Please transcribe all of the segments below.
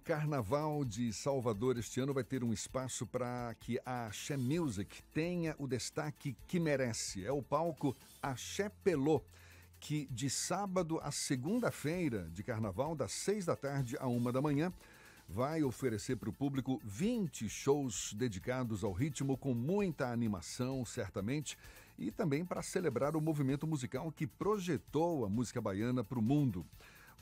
O Carnaval de Salvador este ano vai ter um espaço para que a Axé Music tenha o destaque que merece. É o palco Axé Pelô, que de sábado a segunda-feira de carnaval, das seis da tarde a uma da manhã, vai oferecer para o público 20 shows dedicados ao ritmo com muita animação, certamente, e também para celebrar o movimento musical que projetou a música baiana para o mundo.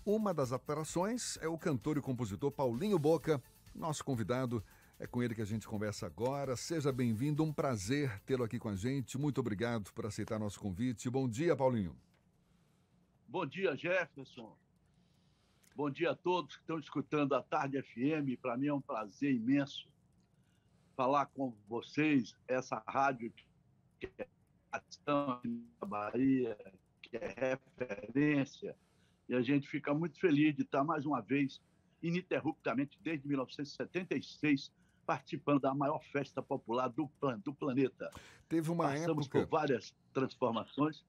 Uma das atrações é o cantor e compositor Paulinho Boca, nosso convidado. É com ele que a gente conversa agora. Seja bem-vindo, um prazer tê-lo aqui com a gente. Muito obrigado por aceitar nosso convite. Bom dia, Paulinho. Bom dia, Jefferson. Bom dia a todos que estão escutando a Tarde FM. Para mim é um prazer imenso falar com vocês, essa rádio que é a Bahia, que é referência e a gente fica muito feliz de estar mais uma vez, ininterruptamente, desde 1976, participando da maior festa popular do, plan do planeta. Teve uma Passamos época... por várias transformações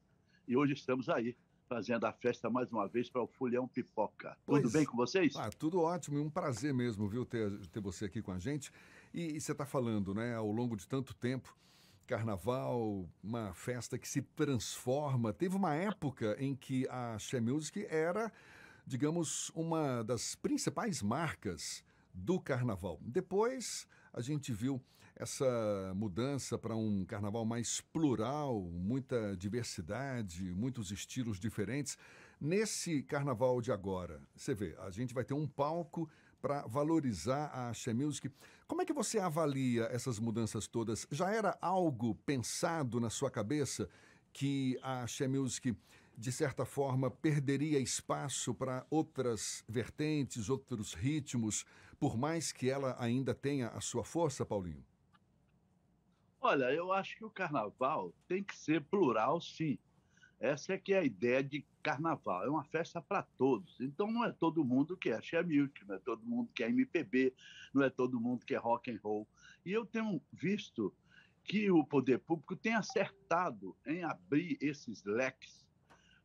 e hoje estamos aí fazendo a festa mais uma vez para o Fulhão Pipoca. Pois... Tudo bem com vocês? Ah, tudo ótimo e um prazer mesmo, viu, ter, ter você aqui com a gente. E, e você está falando, né, ao longo de tanto tempo, carnaval, uma festa que se transforma. Teve uma época em que a She Music era, digamos, uma das principais marcas do carnaval. Depois a gente viu essa mudança para um carnaval mais plural, muita diversidade, muitos estilos diferentes. Nesse carnaval de agora, você vê, a gente vai ter um palco para valorizar a Axé Music. Como é que você avalia essas mudanças todas? Já era algo pensado na sua cabeça que a Axé Music, de certa forma, perderia espaço para outras vertentes, outros ritmos, por mais que ela ainda tenha a sua força, Paulinho? Olha, eu acho que o carnaval tem que ser plural, sim. Essa é que é a ideia de carnaval, é uma festa para todos. Então não é todo mundo que é axé music, não é todo mundo que é MPB, não é todo mundo que é rock and roll. E eu tenho visto que o poder público tem acertado em abrir esses leques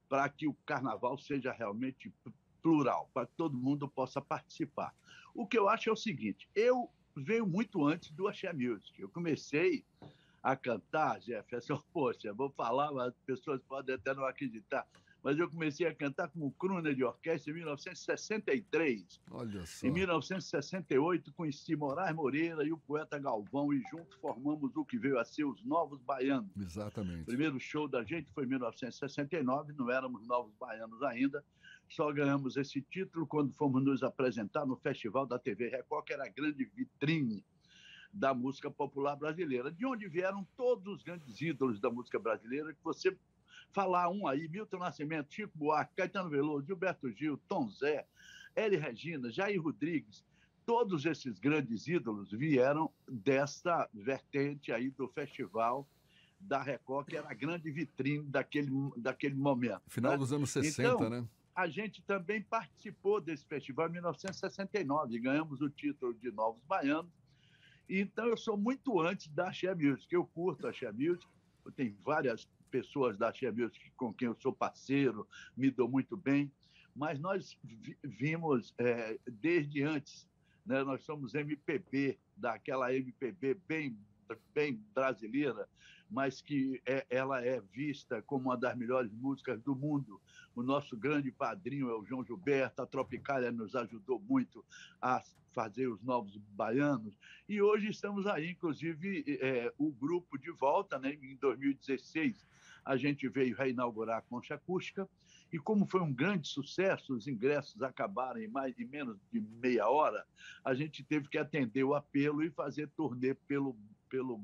para que o carnaval seja realmente plural, para que todo mundo possa participar. O que eu acho é o seguinte, eu veio muito antes do axé music. Eu comecei a cantar, Jefferson, poxa, vou falar, as pessoas podem até não acreditar, mas eu comecei a cantar como crooner de orquestra em 1963. Olha só. Em 1968, conheci Moraes Moreira e o poeta Galvão e juntos formamos o que veio a ser os Novos Baianos. Exatamente. O primeiro show da gente foi em 1969, não éramos Novos Baianos ainda, só ganhamos esse título quando fomos nos apresentar no Festival da TV Record, que era a grande vitrine da música popular brasileira, de onde vieram todos os grandes ídolos da música brasileira, que você falar um aí, Milton Nascimento, Chico Buarque, Caetano Veloso, Gilberto Gil, Tom Zé, Eli Regina, Jair Rodrigues, todos esses grandes ídolos vieram desta vertente aí do festival da Record, que era a grande vitrine daquele, daquele momento. Final né? dos anos 60, então, né? A gente também participou desse festival em 1969 e ganhamos o título de Novos Baianos então, eu sou muito antes da Axé Music. Eu curto a Axé Music, eu tenho várias pessoas da Axé Music com quem eu sou parceiro, me dou muito bem, mas nós vimos é, desde antes, né, nós somos MPB, daquela MPB bem bem brasileira, mas que é, ela é vista como uma das melhores músicas do mundo. O nosso grande padrinho é o João Gilberto, a Tropicália nos ajudou muito a fazer os novos baianos, e hoje estamos aí, inclusive, é, o grupo de volta, né, em 2016, a gente veio reinaugurar a Concha Acústica, e como foi um grande sucesso, os ingressos acabaram em mais de menos de meia hora, a gente teve que atender o apelo e fazer turnê pelo pelo,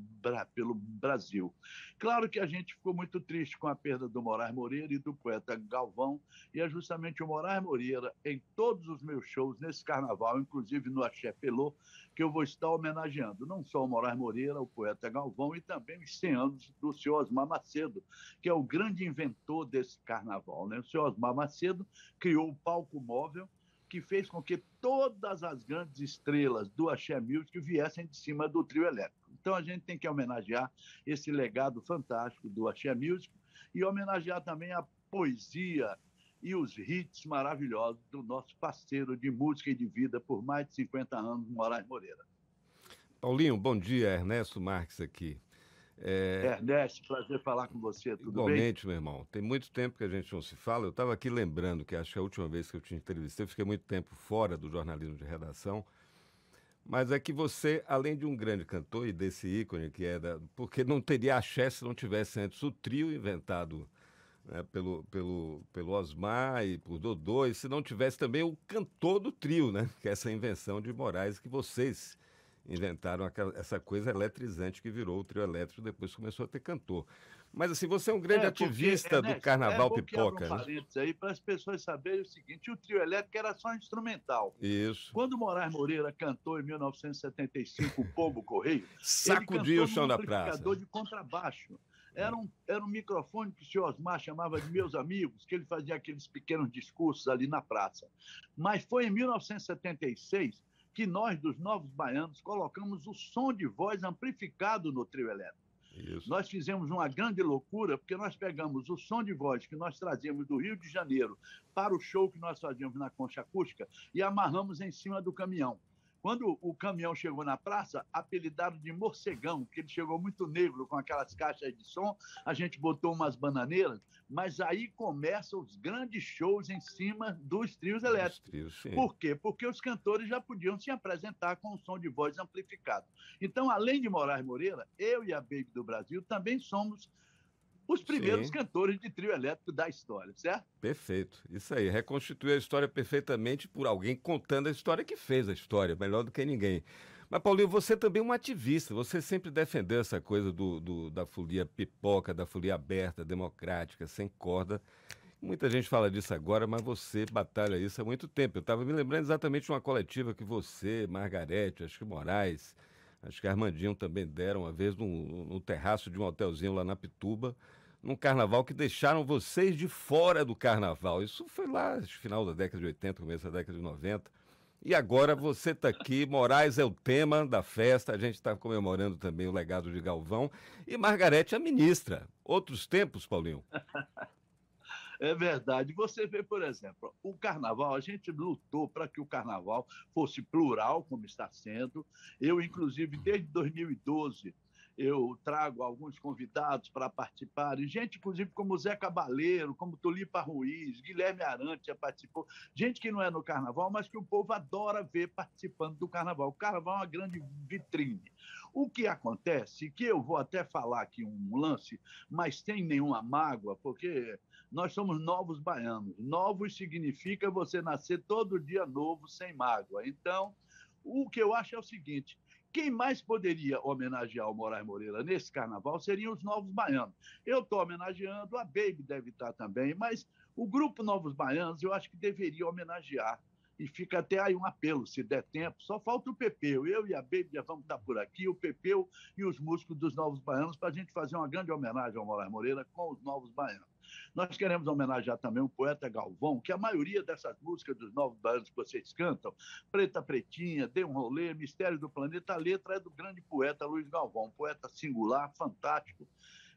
pelo Brasil. Claro que a gente ficou muito triste com a perda do Moraes Moreira e do poeta Galvão, e é justamente o Moraes Moreira, em todos os meus shows nesse carnaval, inclusive no Axé Pelô, que eu vou estar homenageando não só o Moraes Moreira, o poeta Galvão, e também os 100 anos do senhor Osmar Macedo, que é o grande inventor desse carnaval. Né? O senhor Osmar Macedo criou o palco móvel, que fez com que todas as grandes estrelas do Axé Music viessem de cima do trio elétrico. Então a gente tem que homenagear esse legado fantástico do Axé Music e homenagear também a poesia e os hits maravilhosos do nosso parceiro de música e de vida por mais de 50 anos, Moraes Moreira. Paulinho, bom dia. Ernesto Marques aqui. É... Ernesto, prazer falar com você. Tudo Igualmente, bem? meu irmão. Tem muito tempo que a gente não se fala. Eu estava aqui lembrando que acho que a última vez que eu te entrevistei, eu fiquei muito tempo fora do jornalismo de redação. Mas é que você, além de um grande cantor e desse ícone que é da. Porque não teria axé se não tivesse antes o trio inventado né, pelo, pelo, pelo Osmar e por Dodô, e se não tivesse também o cantor do trio, né? Que é essa invenção de Moraes que vocês inventaram aquela, essa coisa eletrizante que virou o trio elétrico, depois começou a ter cantor. Mas assim, você é um grande é, porque, ativista é, né, do carnaval é pipoca. Né? aí para as pessoas saberem o seguinte: o trio elétrico era só instrumental. Isso. Quando Moraes Moreira cantou em 1975 o Povo Correio, sacudiu o chão da praça. de contrabaixo. Era um, era um microfone que o senhor Osmar chamava de meus amigos, que ele fazia aqueles pequenos discursos ali na praça. Mas foi em 1976 que nós, dos Novos Baianos, colocamos o som de voz amplificado no trio elétrico. Isso. Nós fizemos uma grande loucura, porque nós pegamos o som de voz que nós trazíamos do Rio de Janeiro para o show que nós fazíamos na Concha Acústica e amarramos em cima do caminhão. Quando o caminhão chegou na praça, apelidado de morcegão, porque ele chegou muito negro com aquelas caixas de som, a gente botou umas bananeiras, mas aí começam os grandes shows em cima dos trios elétricos. Trios, Por quê? Porque os cantores já podiam se apresentar com o som de voz amplificado. Então, além de Moraes Moreira, eu e a Baby do Brasil também somos os primeiros Sim. cantores de trio elétrico da história, certo? Perfeito. Isso aí. Reconstituir a história perfeitamente por alguém contando a história que fez a história, melhor do que ninguém. Mas, Paulinho, você também é um ativista. Você sempre defendeu essa coisa do, do, da folia pipoca, da folia aberta, democrática, sem corda. Muita gente fala disso agora, mas você batalha isso há muito tempo. Eu estava me lembrando exatamente de uma coletiva que você, Margarete, acho que Moraes, acho que Armandinho também deram uma vez no, no terraço de um hotelzinho lá na Pituba num carnaval que deixaram vocês de fora do carnaval. Isso foi lá no final da década de 80, começo da década de 90. E agora você está aqui, Moraes é o tema da festa, a gente está comemorando também o legado de Galvão. E Margarete é ministra. Outros tempos, Paulinho? É verdade. Você vê, por exemplo, o carnaval, a gente lutou para que o carnaval fosse plural, como está sendo. Eu, inclusive, desde 2012, eu trago alguns convidados para participarem, gente, inclusive, como Zé Cabaleiro, como Tulipa Ruiz, Guilherme Arante já participou, gente que não é no carnaval, mas que o povo adora ver participando do carnaval. O carnaval é uma grande vitrine. O que acontece, que eu vou até falar aqui um lance, mas sem nenhuma mágoa, porque nós somos novos baianos. Novos significa você nascer todo dia novo, sem mágoa. Então, o que eu acho é o seguinte: quem mais poderia homenagear o Moraes Moreira nesse carnaval seriam os Novos Baianos. Eu estou homenageando, a Baby deve estar também, mas o grupo Novos Baianos eu acho que deveria homenagear. E fica até aí um apelo, se der tempo. Só falta o Pepeu. Eu e a Baby já vamos estar por aqui, o Pepeu e os músicos dos Novos Baianos, para a gente fazer uma grande homenagem ao Moraes Moreira com os Novos Baianos. Nós queremos homenagear também o poeta Galvão, que a maioria dessas músicas dos novos baianos que vocês cantam, Preta Pretinha, Dê um Rolê, Mistério do Planeta, a letra é do grande poeta Luiz Galvão, um poeta singular, fantástico,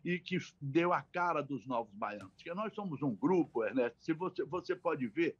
e que deu a cara dos novos baianos. Que nós somos um grupo, Ernesto, se você, você pode ver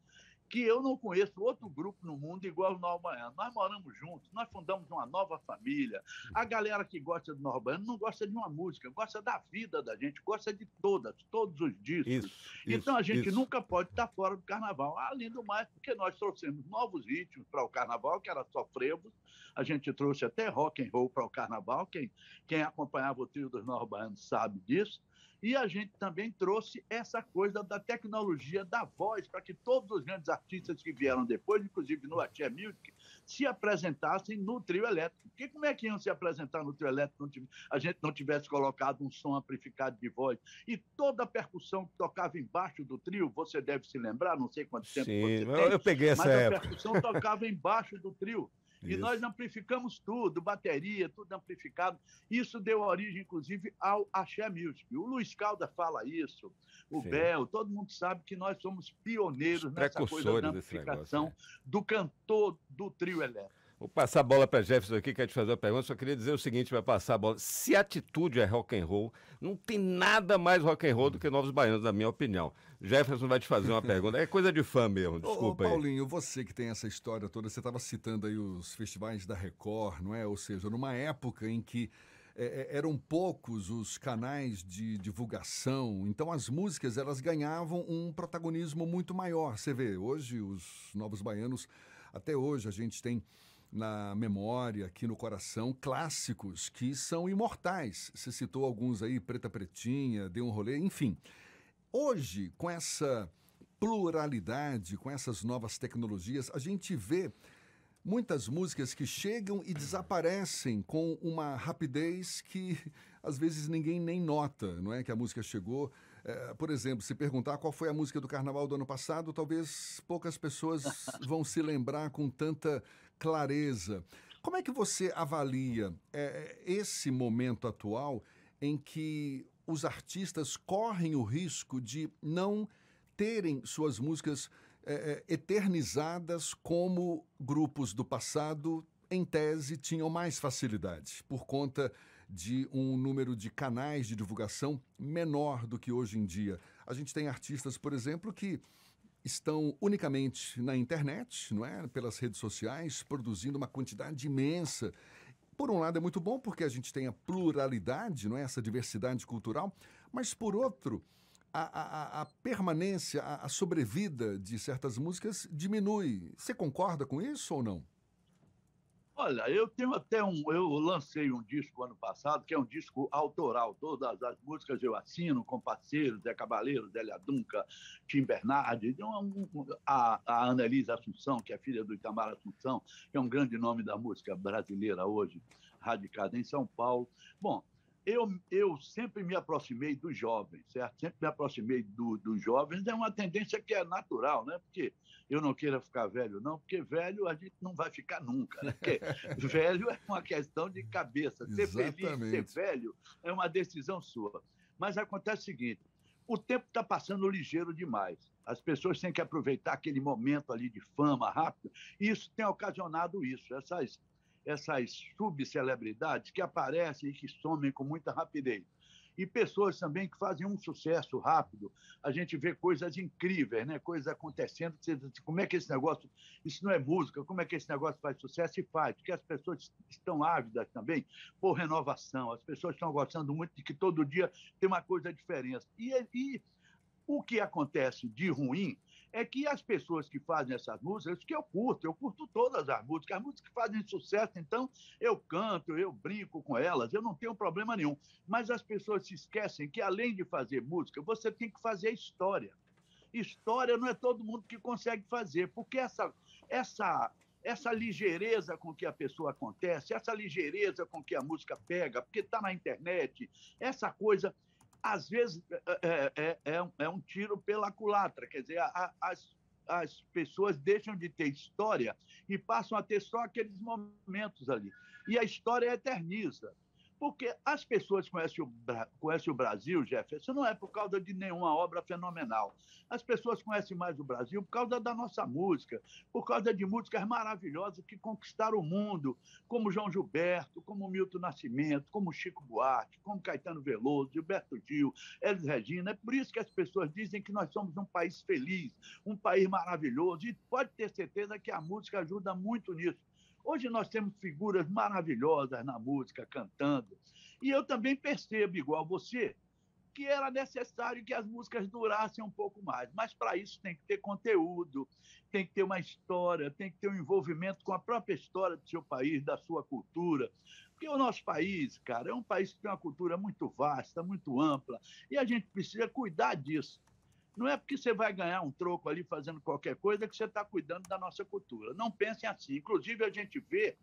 que eu não conheço outro grupo no mundo igual o Nova Baiano. Nós moramos juntos, nós fundamos uma nova família. A galera que gosta do Nova Baiano não gosta de uma música, gosta da vida da gente, gosta de todas, todos os discos. Isso, então a gente isso. nunca pode estar fora do carnaval. Além do mais, porque nós trouxemos novos ritmos para o carnaval, que era só frevos. A gente trouxe até rock and roll para o carnaval. Quem, quem acompanhava o trio dos Nova Baianos sabe disso. E a gente também trouxe essa coisa da tecnologia da voz para que todos os grandes artistas que vieram depois, inclusive no Atia Music, se apresentassem no trio elétrico. Porque como é que iam se apresentar no trio elétrico se a gente não tivesse colocado um som amplificado de voz? E toda a percussão que tocava embaixo do trio, você deve se lembrar, não sei quanto tempo Sim, você tem, eu peguei essa mas época. a percussão tocava embaixo do trio. E nós amplificamos tudo, bateria, tudo amplificado. Isso deu origem, inclusive, ao Axé Music. O Luiz Calda fala isso, o Sim. Bel, todo mundo sabe que nós somos pioneiros nessa coisa da amplificação negócio, né? do cantor do trio elétrico. Vou passar a bola para Jefferson aqui, quer te fazer uma pergunta. Só queria dizer o seguinte, vai passar a bola. Se atitude é rock and roll, não tem nada mais rock and roll do que Novos Baianos, na minha opinião. Jefferson vai te fazer uma pergunta. É coisa de fã mesmo, desculpa ô, ô, Paulinho, você que tem essa história toda, você estava citando aí os festivais da Record, não é? Ou seja, numa época em que é, é, eram poucos os canais de divulgação, então as músicas elas ganhavam um protagonismo muito maior. Você vê, hoje os Novos Baianos, até hoje a gente tem na memória, aqui no coração, clássicos que são imortais. Você citou alguns aí, Preta Pretinha, Deu um Rolê, enfim. Hoje, com essa pluralidade, com essas novas tecnologias, a gente vê muitas músicas que chegam e desaparecem com uma rapidez que às vezes ninguém nem nota, não é? Que a música chegou. É, por exemplo, se perguntar qual foi a música do carnaval do ano passado, talvez poucas pessoas vão se lembrar com tanta clareza. Como é que você avalia é, esse momento atual em que os artistas correm o risco de não terem suas músicas é, é eternizadas como grupos do passado, em tese, tinham mais facilidade, por conta de um número de canais de divulgação menor do que hoje em dia. A gente tem artistas, por exemplo, que estão unicamente na internet, não é? Pelas redes sociais, produzindo uma quantidade imensa. Por um lado é muito bom porque a gente tem a pluralidade, não é? Essa diversidade cultural, mas por outro, a, a, a permanência, a, a sobrevida de certas músicas diminui. Você concorda com isso ou não? Olha, eu tenho até um. Eu lancei um disco ano passado, que é um disco autoral. Todas as músicas eu assino com parceiros, Zé Cabaleiro, Zélia Dunca, Tim Bernardi, a, a Annelise Assunção, que é filha do Itamar Assunção, que é um grande nome da música brasileira hoje, radicada em São Paulo. Bom, eu, eu sempre me aproximei dos jovens, certo? Sempre me aproximei do, dos jovens. É uma tendência que é natural, né? Porque eu não queira ficar velho, não, porque velho a gente não vai ficar nunca. Né? Porque velho é uma questão de cabeça. Ser feliz, ser velho, é uma decisão sua. Mas acontece o seguinte: o tempo está passando ligeiro demais. As pessoas têm que aproveitar aquele momento ali de fama rápido. E isso tem ocasionado isso. Essas essas subcelebridades que aparecem e que somem com muita rapidez. E pessoas também que fazem um sucesso rápido. A gente vê coisas incríveis, né? coisas acontecendo. Como é que esse negócio. Isso não é música, como é que esse negócio faz sucesso? E faz, porque as pessoas estão ávidas também por renovação. As pessoas estão gostando muito de que todo dia tem uma coisa diferente. E, e o que acontece de ruim é que as pessoas que fazem essas músicas, que eu curto, eu curto todas as músicas, as músicas que fazem sucesso, então eu canto, eu brinco com elas, eu não tenho problema nenhum. Mas as pessoas se esquecem que, além de fazer música, você tem que fazer história. História não é todo mundo que consegue fazer, porque essa, essa, essa ligeireza com que a pessoa acontece, essa ligeireza com que a música pega, porque está na internet, essa coisa às vezes é, é, é, é, um tiro pela culatra, quer dizer, a, as, as pessoas deixam de ter história e passam a ter só aqueles momentos ali. E a história eterniza. Porque as pessoas conhecem o, conhecem o Brasil, Jefferson, não é por causa de nenhuma obra fenomenal. As pessoas conhecem mais o Brasil por causa da nossa música, por causa de músicas maravilhosas que conquistaram o mundo, como João Gilberto, como Milton Nascimento, como Chico Buarque, como Caetano Veloso, Gilberto Gil, Elis Regina. É por isso que as pessoas dizem que nós somos um país feliz, um país maravilhoso. E pode ter certeza que a música ajuda muito nisso Hoje nós temos figuras maravilhosas na música, cantando. E eu também percebo, igual você, que era necessário que as músicas durassem um pouco mais. Mas para isso tem que ter conteúdo, tem que ter uma história, tem que ter um envolvimento com a própria história do seu país, da sua cultura. Porque o nosso país, cara, é um país que tem uma cultura muito vasta, muito ampla, e a gente precisa cuidar disso. Não é porque você vai ganhar um troco ali fazendo qualquer coisa que você está cuidando da nossa cultura. Não pensem assim. Inclusive, a gente vê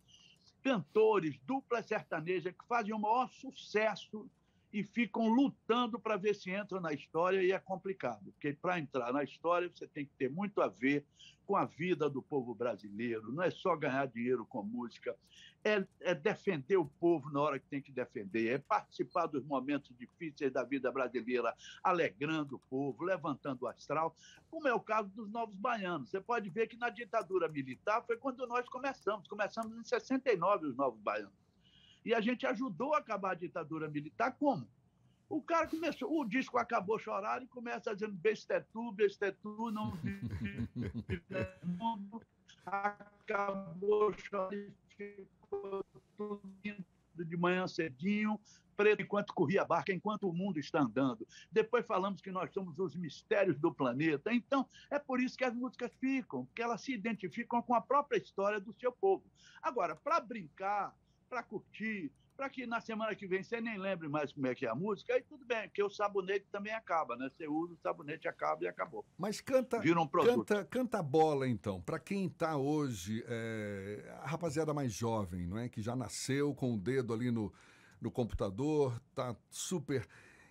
cantores, dupla sertaneja, que fazem o maior sucesso e ficam lutando para ver se entram na história e é complicado, porque para entrar na história você tem que ter muito a ver com a vida do povo brasileiro, não é só ganhar dinheiro com música, é, é defender o povo na hora que tem que defender, é participar dos momentos difíceis da vida brasileira, alegrando o povo, levantando o astral, como é o caso dos Novos Baianos. Você pode ver que na ditadura militar foi quando nós começamos, começamos em 69 os Novos Baianos. E a gente ajudou a acabar a ditadura militar como? O cara começou, o disco acabou chorar e começa dizendo bestetu, bestetu, não mundo, acabou chorando, ficou tudo de manhã cedinho, preto enquanto corria a barca, enquanto o mundo está andando. Depois falamos que nós somos os mistérios do planeta. Então, é por isso que as músicas ficam, porque elas se identificam com a própria história do seu povo. Agora, para brincar, para curtir, para que na semana que vem você nem lembre mais como é que é a música, aí tudo bem, porque o sabonete também acaba, né? Você usa, o sabonete acaba e acabou. Mas canta, Vira um canta, canta a bola então, para quem está hoje, é, a rapaziada mais jovem, não é? Que já nasceu com o dedo ali no, no computador, tá super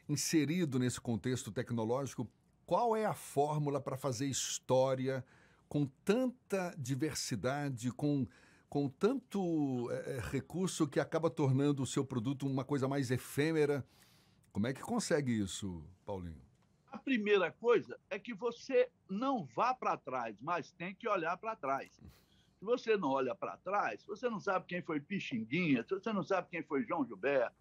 inserido nesse contexto tecnológico. Qual é a fórmula para fazer história com tanta diversidade, com com tanto é, recurso que acaba tornando o seu produto uma coisa mais efêmera. Como é que consegue isso, Paulinho? A primeira coisa é que você não vá para trás, mas tem que olhar para trás. Se você não olha para trás, você não sabe quem foi Pixinguinha, se você não sabe quem foi João Gilberto,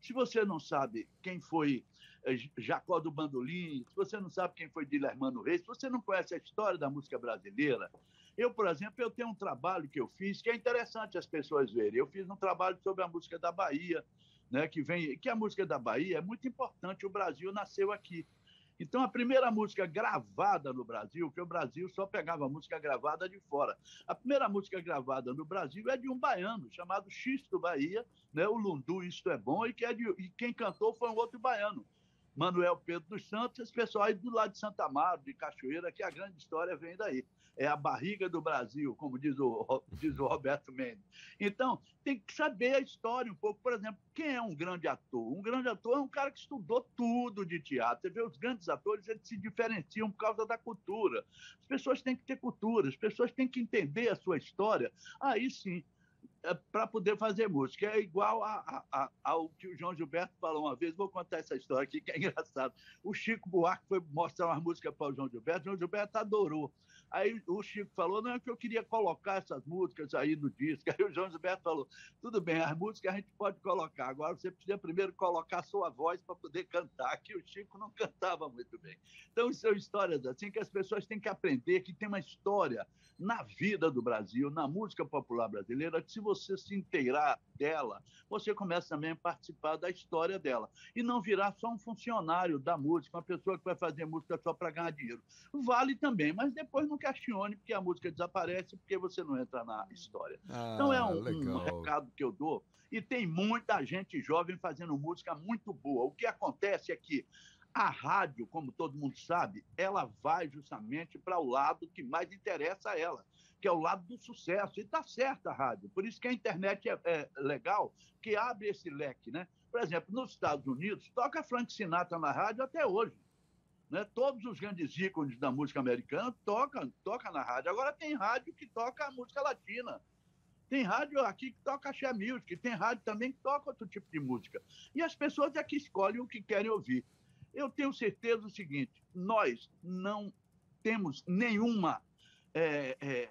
se você não sabe quem foi eh, Jacó do Bandolim, se você não sabe quem foi Dilermano Reis, se você não conhece a história da música brasileira, eu, por exemplo, eu tenho um trabalho que eu fiz que é interessante as pessoas verem. Eu fiz um trabalho sobre a música da Bahia, né, que vem, que a música da Bahia é muito importante. O Brasil nasceu aqui. Então, a primeira música gravada no Brasil, que o Brasil só pegava música gravada de fora. A primeira música gravada no Brasil é de um baiano chamado Xisto Bahia, né, o Lundu Isto é Bom, e, que é de, e quem cantou foi um outro baiano, Manuel Pedro dos Santos, esse pessoal aí do lado de Santa Amaro, de Cachoeira, que a grande história vem daí. É a barriga do Brasil, como diz o, diz o Roberto Mendes. Então, tem que saber a história um pouco. Por exemplo, quem é um grande ator? Um grande ator é um cara que estudou tudo de teatro. Você vê os grandes atores, eles se diferenciam por causa da cultura. As pessoas têm que ter cultura, as pessoas têm que entender a sua história. Aí sim, para poder fazer música. É igual a, a, a, ao que o João Gilberto falou uma vez. Vou contar essa história aqui, que é engraçado. O Chico Buarque foi mostrar uma música para o João Gilberto. O João Gilberto adorou. Aí o Chico falou: não, é que eu queria colocar essas músicas aí no disco. Aí o João Gilberto falou: tudo bem, as músicas a gente pode colocar. Agora você precisa primeiro colocar sua voz para poder cantar, que o Chico não cantava muito bem. Então, são histórias assim que as pessoas têm que aprender que tem uma história na vida do Brasil, na música popular brasileira, que se você se inteirar dela, você começa também a participar da história dela. E não virar só um funcionário da música, uma pessoa que vai fazer música só para ganhar dinheiro. Vale também, mas depois não questione, porque a música desaparece, porque você não entra na história. Ah, então é um, um recado que eu dou. E tem muita gente jovem fazendo música muito boa. O que acontece é que a rádio, como todo mundo sabe, ela vai justamente para o lado que mais interessa a ela, que é o lado do sucesso. E está certa a rádio. Por isso que a internet é, é, legal, que abre esse leque. Né? Por exemplo, nos Estados Unidos, toca Frank Sinatra na rádio até hoje. Né? Todos os grandes ícones da música americana tocam, tocam na rádio. Agora tem rádio que toca música latina. Tem rádio aqui que toca axé music, tem rádio também que toca outro tipo de música. E as pessoas é que escolhem o que querem ouvir. Eu tenho certeza do seguinte: nós não temos nenhuma é, é,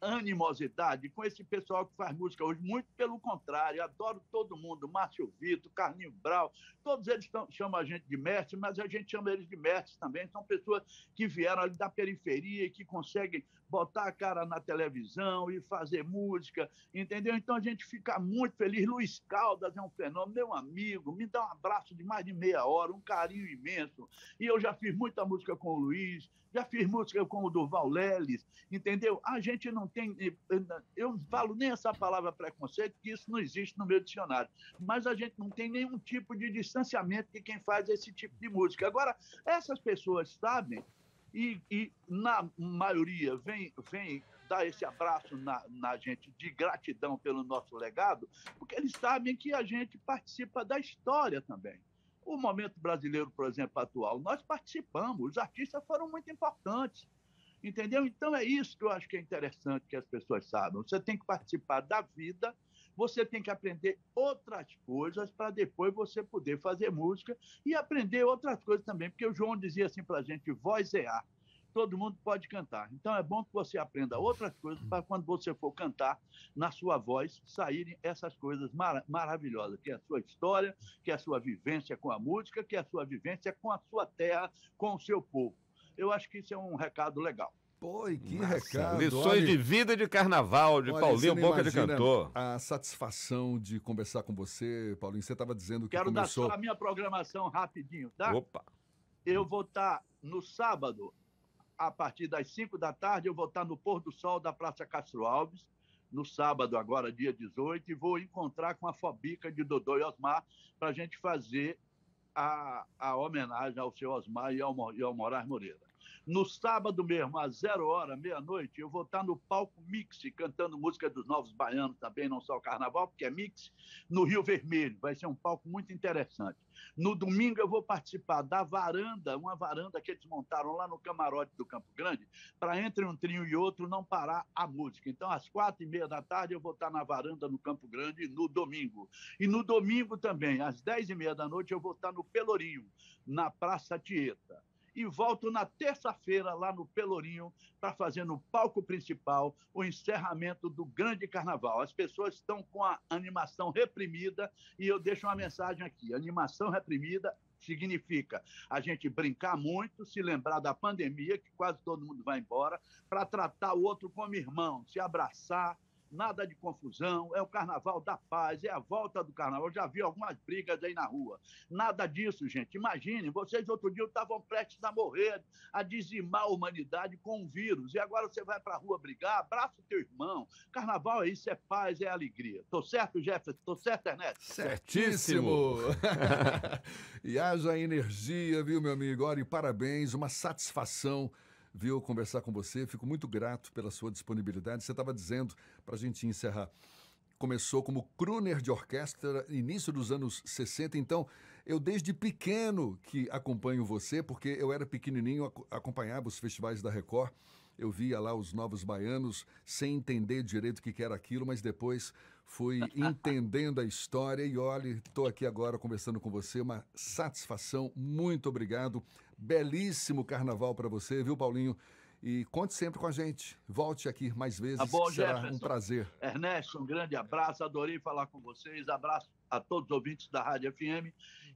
animosidade com esse pessoal que faz música hoje. Muito pelo contrário, adoro todo mundo, Márcio Vitor, Carlinho Brau, todos eles tão, chamam a gente de mestre, mas a gente chama eles de mestres também. São pessoas que vieram ali da periferia e que conseguem botar a cara na televisão e fazer música, entendeu? Então a gente fica muito feliz. Luiz Caldas é um fenômeno, meu amigo, me dá um abraço de mais de meia hora, um carinho imenso. E eu já fiz muita música com o Luiz, já fiz música com o Durval Leles, entendeu? A gente não tem. Eu não falo nem essa palavra preconceito, que isso não existe no meu dicionário. Mas a gente não tem nenhum tipo de distanciamento de quem faz esse tipo de música. Agora, essas pessoas sabem, e, e na maioria vem, vem dar esse abraço na, na gente de gratidão pelo nosso legado, porque eles sabem que a gente participa da história também. O momento brasileiro, por exemplo, atual, nós participamos, os artistas foram muito importantes. Entendeu? Então é isso que eu acho que é interessante que as pessoas saibam. Você tem que participar da vida, você tem que aprender outras coisas para depois você poder fazer música e aprender outras coisas também, porque o João dizia assim para a gente: voz é arte todo mundo pode cantar. Então é bom que você aprenda outras coisas para quando você for cantar, na sua voz, saírem essas coisas mar maravilhosas, que é a sua história, que é a sua vivência com a música, que é a sua vivência com a sua terra, com o seu povo. Eu acho que isso é um recado legal. Pô, e que Nossa, recado. Lições olha, de vida de carnaval, de olha, Paulinho Boca de Cantor. A satisfação de conversar com você, Paulinho. Você estava dizendo que Quero começou... dar só a minha programação rapidinho, tá? Opa! Eu vou estar no sábado, a partir das 5 da tarde, eu vou estar no pôr do sol da Praça Castro Alves, no sábado, agora, dia 18, e vou encontrar com a Fobica de Dodô e Osmar para a gente fazer a, a homenagem ao seu Osmar e ao, e ao Moraes Moreira. No sábado mesmo, às zero hora, meia-noite, eu vou estar no palco Mix, cantando música dos Novos Baianos também, não só o Carnaval, porque é Mix, no Rio Vermelho. Vai ser um palco muito interessante. No domingo eu vou participar da varanda, uma varanda que eles montaram lá no camarote do Campo Grande, para entre um trio e outro não parar a música. Então, às quatro e meia da tarde, eu vou estar na varanda no Campo Grande no domingo. E no domingo também, às dez e meia da noite, eu vou estar no Pelourinho, na Praça Tieta e volto na terça-feira lá no Pelourinho para fazer no palco principal o encerramento do grande carnaval. As pessoas estão com a animação reprimida e eu deixo uma mensagem aqui: animação reprimida significa a gente brincar muito, se lembrar da pandemia, que quase todo mundo vai embora, para tratar o outro como irmão, se abraçar, nada de confusão, é o carnaval da paz, é a volta do carnaval. Eu já vi algumas brigas aí na rua. Nada disso, gente. Imaginem, vocês outro dia estavam prestes a morrer, a dizimar a humanidade com um vírus, e agora você vai para a rua brigar, abraça o teu irmão. Carnaval é isso, é paz, é alegria. Tô certo, Jefferson? Tô certo, Ernesto? Certíssimo! e haja energia, viu, meu amigo? Olha, e parabéns, uma satisfação viu, conversar com você. Fico muito grato pela sua disponibilidade. Você estava dizendo, para a gente encerrar, começou como crooner de orquestra, início dos anos 60. Então, eu desde pequeno que acompanho você, porque eu era pequenininho, acompanhava os festivais da Record. Eu via lá os Novos Baianos sem entender direito o que era aquilo, mas depois fui entendendo a história e olhe, estou aqui agora conversando com você, uma satisfação, muito obrigado. Belíssimo carnaval para você, viu, Paulinho? E conte sempre com a gente. Volte aqui mais vezes. Tá bom, será Jefferson. um prazer. Ernesto, um grande abraço. Adorei falar com vocês. Abraço a todos os ouvintes da Rádio FM.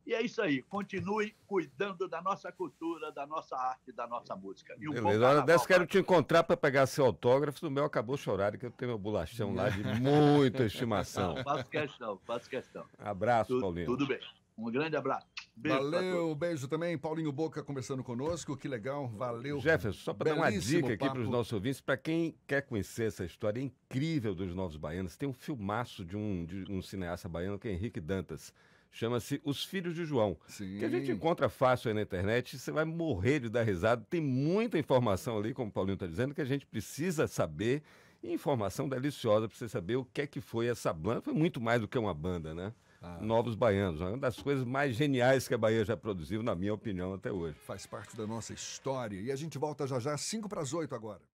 E é isso aí. Continue cuidando da nossa cultura, da nossa arte, da nossa música. E um Beleza. Hora dessa quero te encontrar para pegar seu autógrafo. O meu acabou chorar, que eu tenho meu bolachão lá de muita estimação. Não, faço questão, faço questão. Abraço, tudo, Paulinho. Tudo bem. Um grande abraço. Beijo Valeu, beijo também. Paulinho Boca conversando conosco, que legal, valeu. Jefferson, só para dar uma dica aqui para os nossos ouvintes, para quem quer conhecer essa história incrível dos Novos Baianos, tem um filmaço de um, de um cineasta baiano que é Henrique Dantas. Chama-se Os Filhos de João. Sim. Que a gente encontra fácil aí na internet, você vai morrer de dar risada. Tem muita informação ali, como o Paulinho está dizendo, que a gente precisa saber. E informação deliciosa para você saber o que é que foi essa banda. Foi muito mais do que uma banda, né? Ah. Novos Baianos. Uma das coisas mais geniais que a Bahia já produziu, na minha opinião, até hoje. Faz parte da nossa história. E a gente volta já já, 5 para as 8 agora.